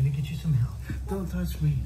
gonna get you some help. Don't touch me.